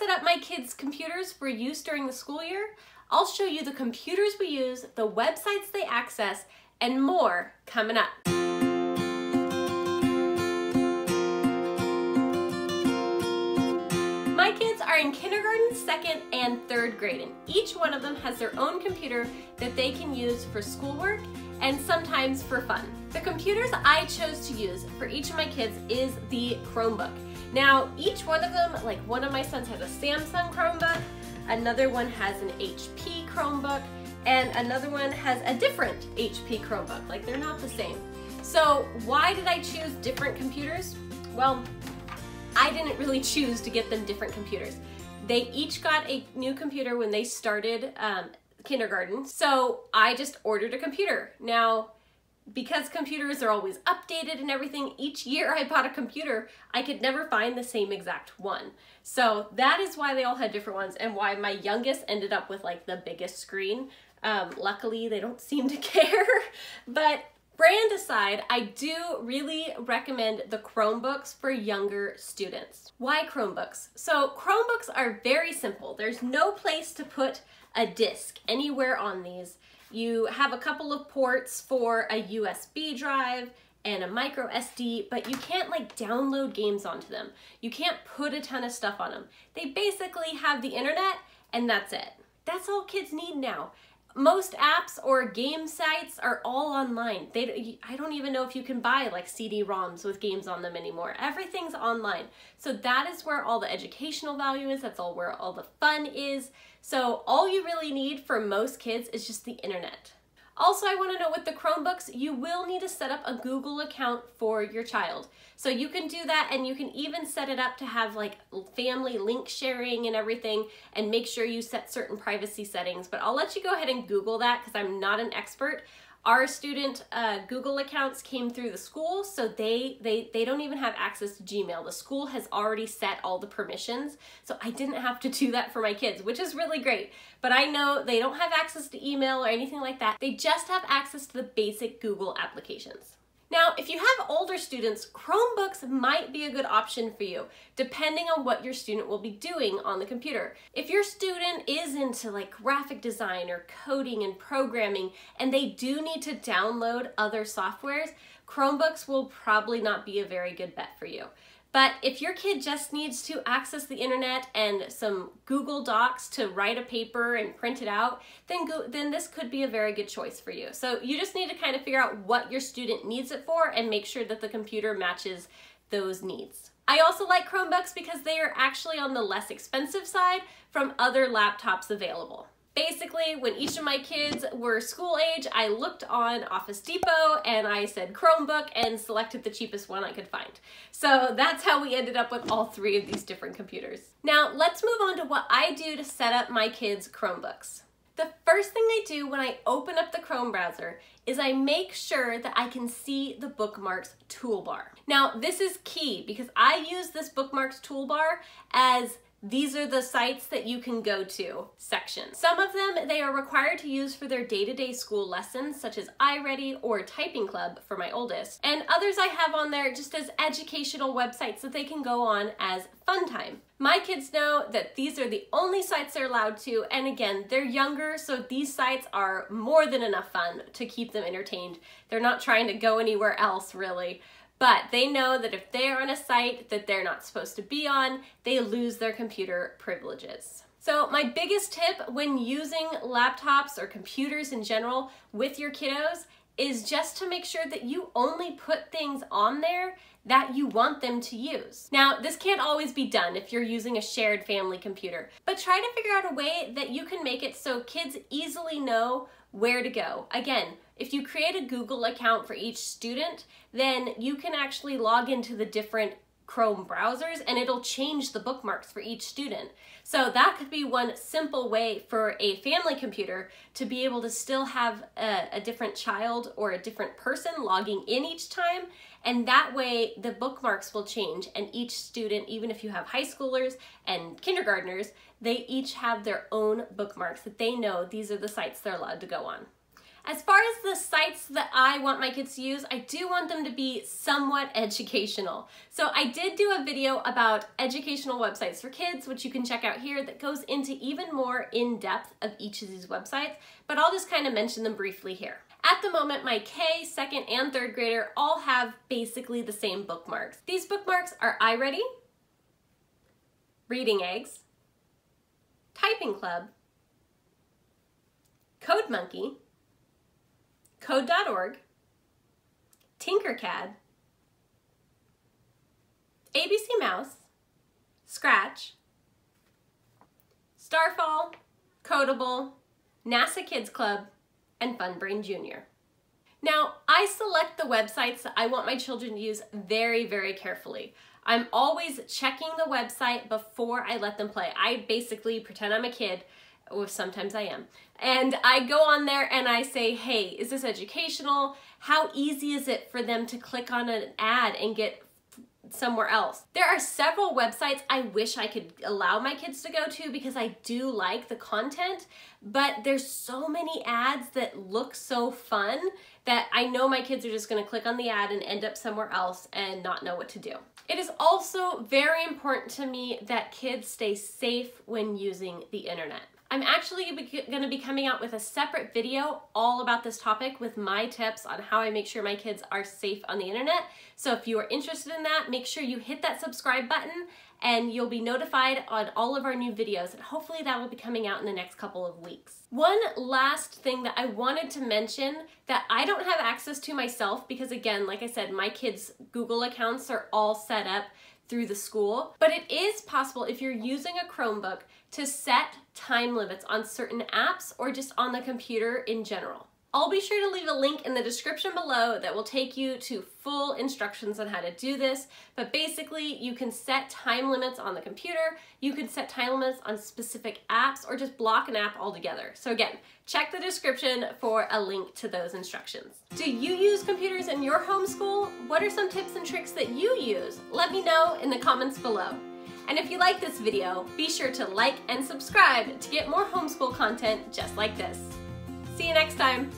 set up my kids' computers for use during the school year, I'll show you the computers we use, the websites they access, and more coming up. My kids are in kindergarten, second, and third grade, and each one of them has their own computer that they can use for schoolwork and sometimes for fun. The computers I chose to use for each of my kids is the Chromebook. Now, each one of them, like one of my sons has a Samsung Chromebook, another one has an HP Chromebook, and another one has a different HP Chromebook. Like they're not the same. So why did I choose different computers? Well, I didn't really choose to get them different computers. They each got a new computer when they started um, kindergarten, so I just ordered a computer. Now, because computers are always updated and everything, each year I bought a computer, I could never find the same exact one. So that is why they all had different ones and why my youngest ended up with like the biggest screen. Um, luckily, they don't seem to care, but Brand aside, I do really recommend the Chromebooks for younger students. Why Chromebooks? So Chromebooks are very simple. There's no place to put a disk anywhere on these. You have a couple of ports for a USB drive and a micro SD, but you can't like download games onto them. You can't put a ton of stuff on them. They basically have the internet and that's it. That's all kids need now most apps or game sites are all online. They, I don't even know if you can buy like CD-ROMs with games on them anymore. Everything's online. So that is where all the educational value is. That's all where all the fun is. So all you really need for most kids is just the internet. Also, I wanna know with the Chromebooks, you will need to set up a Google account for your child. So you can do that and you can even set it up to have like family link sharing and everything and make sure you set certain privacy settings. But I'll let you go ahead and Google that because I'm not an expert. Our student uh, Google accounts came through the school, so they, they, they don't even have access to Gmail. The school has already set all the permissions, so I didn't have to do that for my kids, which is really great. But I know they don't have access to email or anything like that. They just have access to the basic Google applications. Now, if you have older students, Chromebooks might be a good option for you, depending on what your student will be doing on the computer. If your student is into like graphic design or coding and programming, and they do need to download other softwares, Chromebooks will probably not be a very good bet for you. But if your kid just needs to access the internet and some Google Docs to write a paper and print it out, then, go, then this could be a very good choice for you. So you just need to kind of figure out what your student needs it for and make sure that the computer matches those needs. I also like Chromebooks because they are actually on the less expensive side from other laptops available. Basically, when each of my kids were school age, I looked on Office Depot and I said Chromebook and selected the cheapest one I could find. So that's how we ended up with all three of these different computers. Now let's move on to what I do to set up my kids' Chromebooks. The first thing I do when I open up the Chrome browser is I make sure that I can see the bookmarks toolbar. Now this is key because I use this bookmarks toolbar as these are the sites that you can go to section. Some of them they are required to use for their day-to-day -day school lessons such as iReady or Typing Club for my oldest. And others I have on there just as educational websites that they can go on as fun time. My kids know that these are the only sites they're allowed to and again they're younger so these sites are more than enough fun to keep them entertained. They're not trying to go anywhere else really. But they know that if they're on a site that they're not supposed to be on, they lose their computer privileges. So my biggest tip when using laptops or computers in general with your kiddos is just to make sure that you only put things on there that you want them to use. Now, this can't always be done if you're using a shared family computer, but try to figure out a way that you can make it so kids easily know where to go. Again, if you create a Google account for each student, then you can actually log into the different Chrome browsers and it'll change the bookmarks for each student. So that could be one simple way for a family computer to be able to still have a, a, different child or a different person logging in each time. And that way the bookmarks will change and each student, even if you have high schoolers and kindergartners, they each have their own bookmarks that they know these are the sites they're allowed to go on. As far as the sites that I want my kids to use, I do want them to be somewhat educational. So I did do a video about educational websites for kids, which you can check out here, that goes into even more in depth of each of these websites, but I'll just kind of mention them briefly here. At the moment, my K, second, and third grader all have basically the same bookmarks. These bookmarks are iReady, Reading Eggs, Typing Club, Code Monkey, Code.org, Tinkercad, ABC Mouse, Scratch, Starfall, Kodable, NASA Kids Club, and FunBrain Jr. Now, I select the websites that I want my children to use very, very carefully. I'm always checking the website before I let them play. I basically pretend I'm a kid, or sometimes I am, and I go on there and I say, hey, is this educational? How easy is it for them to click on an ad and get somewhere else. There are several websites I wish I could allow my kids to go to because I do like the content, but there's so many ads that look so fun that I know my kids are just gonna click on the ad and end up somewhere else and not know what to do. It is also very important to me that kids stay safe when using the internet. I'm actually going to be coming out with a separate video all about this topic with my tips on how I make sure my kids are safe on the internet. So if you are interested in that, make sure you hit that subscribe button and you'll be notified on all of our new videos and hopefully that will be coming out in the next couple of weeks. One last thing that I wanted to mention that I don't have access to myself because again, like I said, my kids' Google accounts are all set up through the school, but it is possible if you're using a Chromebook to set time limits on certain apps or just on the computer in general. I'll be sure to leave a link in the description below that will take you to full instructions on how to do this, but basically you can set time limits on the computer, you can set time limits on specific apps, or just block an app altogether. So again, check the description for a link to those instructions. Do you use computers in your homeschool? What are some tips and tricks that you use? Let me know in the comments below. And if you like this video, be sure to like and subscribe to get more homeschool content just like this. See you next time.